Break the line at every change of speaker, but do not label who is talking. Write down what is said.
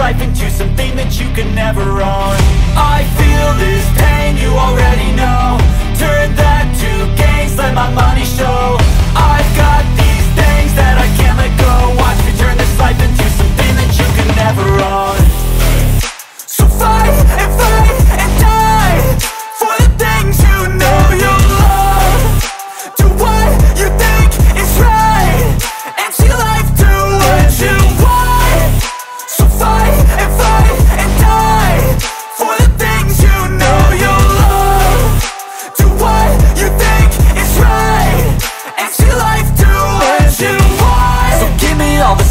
life into something that you can never own. I feel